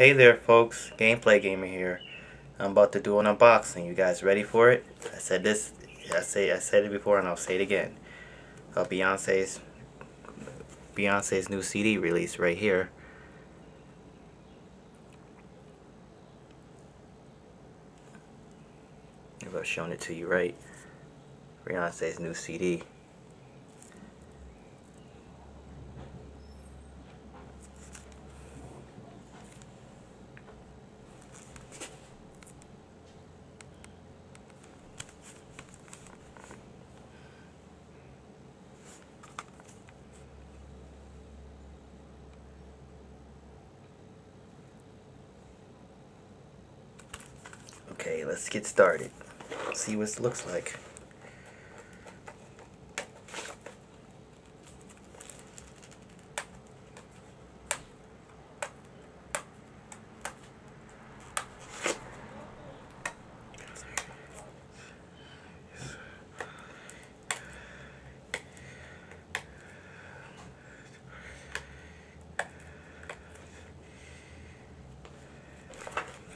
Hey there folks, Gameplay Gamer here. I'm about to do an unboxing. You guys ready for it? I said this, I say, I said it before and I'll say it again. Uh, Beyonce's, Beyonce's new CD release right here. If I've shown it to you right. Beyonce's new CD. Okay, let's get started. See what it looks like.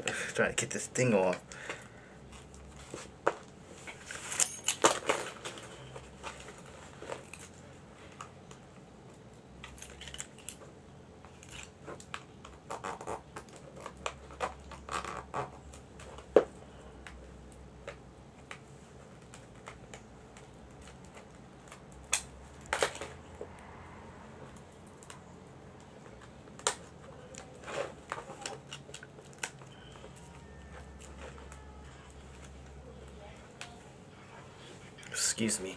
Trying to get this thing off. Excuse me.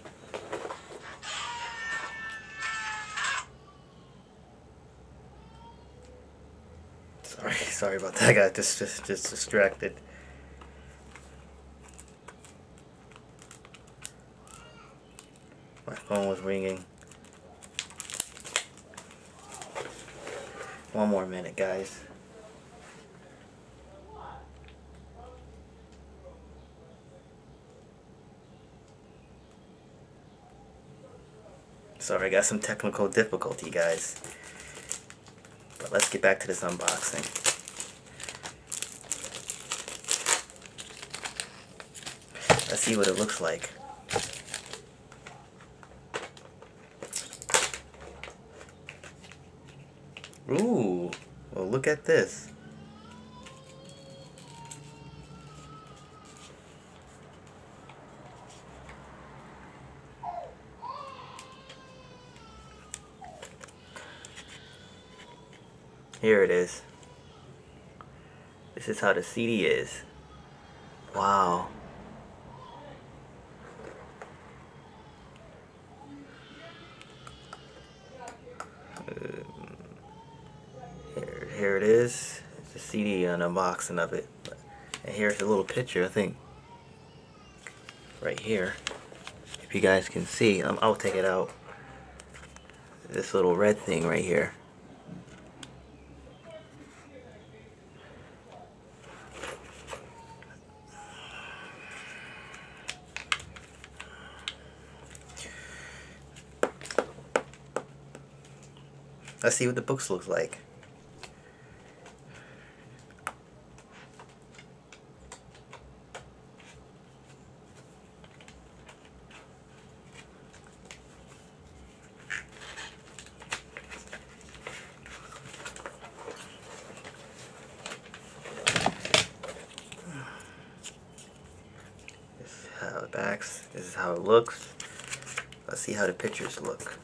Sorry, sorry about that. I got just just, just distracted. My phone was ringing. One more minute, guys. Sorry, I got some technical difficulty, guys. But let's get back to this unboxing. Let's see what it looks like. Ooh, well look at this. Here it is. This is how the CD is. Wow. Here, here it is. It's a CD and unboxing of it. And here's a little picture, I think. Right here. If you guys can see, um, I'll take it out. This little red thing right here. Let's see what the books looks like. This is how it backs. This is how it looks. Let's see how the pictures look.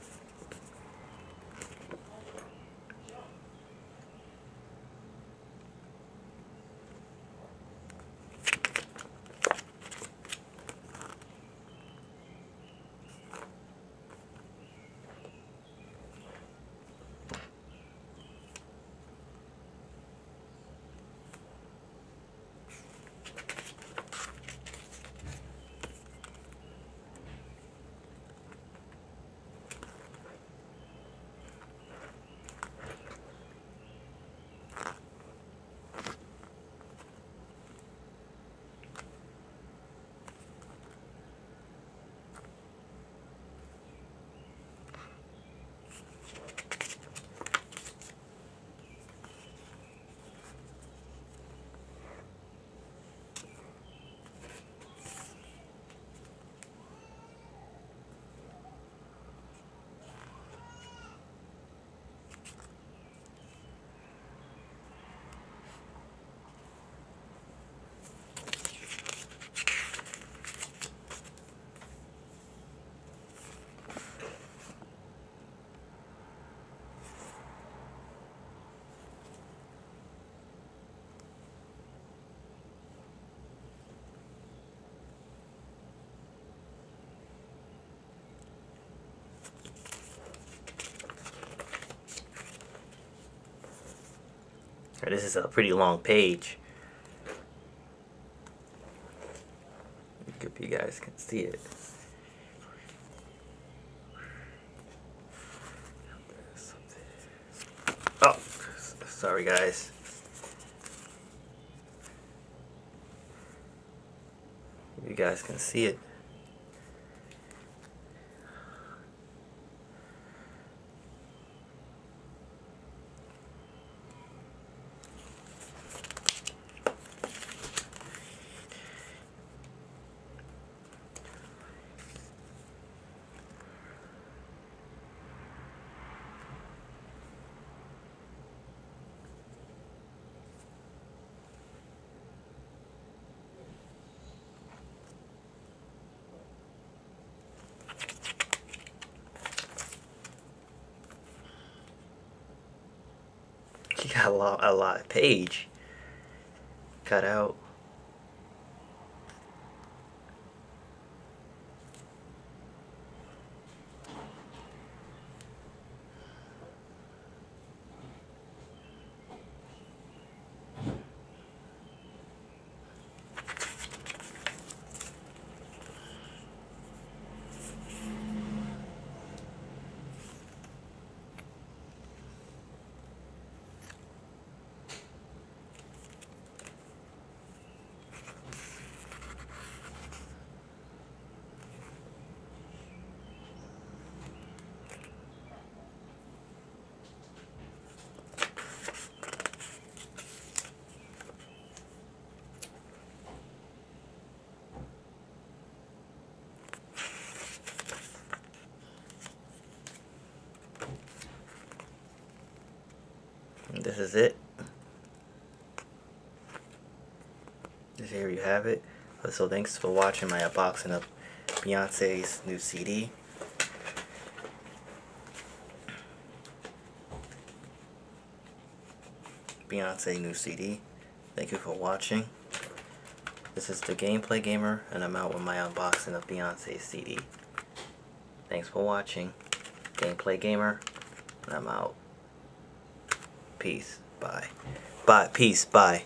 This is a pretty long page. If you guys can see it. Oh, sorry guys. You guys can see it. Got a lot, a lot of page cut out. This is it. Just here you have it. Uh, so thanks for watching my unboxing of Beyonce's new CD. Beyonce new CD. Thank you for watching. This is the Gameplay Gamer, and I'm out with my unboxing of Beyonce's CD. Thanks for watching. Gameplay Gamer, and I'm out. Peace. Bye. Bye. Peace. Bye.